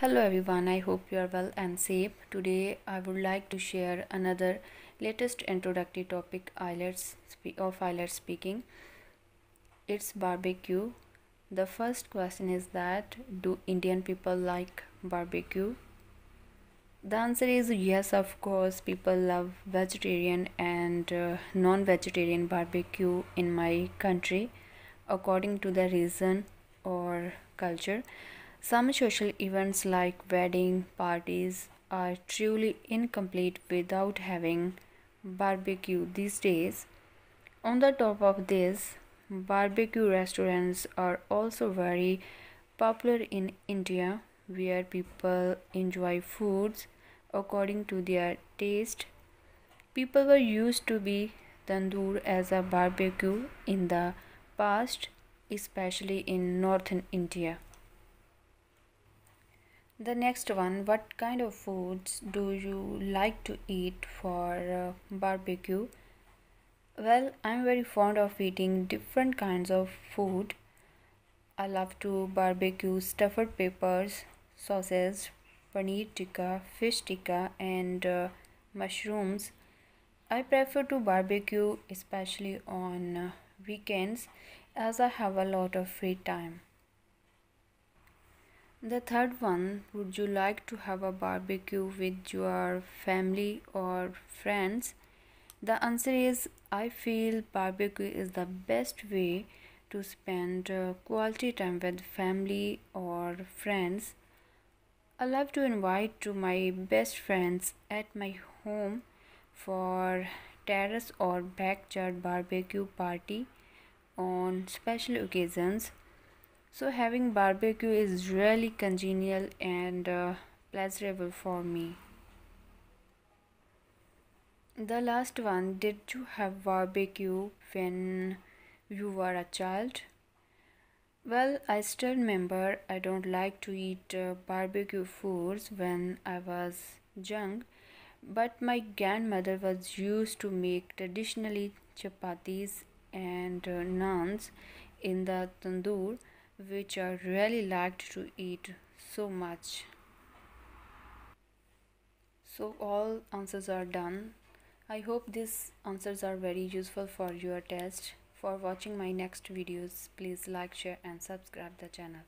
Hello everyone, I hope you are well and safe. Today I would like to share another latest introductory topic IELTS of IELTS speaking. It's barbecue. The first question is that do Indian people like barbecue? The answer is yes, of course. People love vegetarian and uh, non-vegetarian barbecue in my country according to the reason or culture some social events like wedding parties are truly incomplete without having barbecue these days. On the top of this, barbecue restaurants are also very popular in India where people enjoy foods according to their taste. People were used to be tandoor as a barbecue in the past, especially in northern India. The next one, what kind of foods do you like to eat for uh, barbecue? Well, I'm very fond of eating different kinds of food. I love to barbecue stuffed peppers, sauces, paneer tikka, fish tikka, and uh, mushrooms. I prefer to barbecue especially on uh, weekends as I have a lot of free time. The third one, would you like to have a barbecue with your family or friends? The answer is I feel barbecue is the best way to spend uh, quality time with family or friends. I love to invite to my best friends at my home for terrace or backyard barbecue party on special occasions so having barbecue is really congenial and uh, pleasurable for me. The last one did you have barbecue when you were a child? Well i still remember i don't like to eat uh, barbecue foods when i was young but my grandmother was used to make traditionally chapatis and uh, naans in the tandoor which I really liked to eat so much. So all answers are done. I hope these answers are very useful for your test. For watching my next videos, please like, share and subscribe the channel.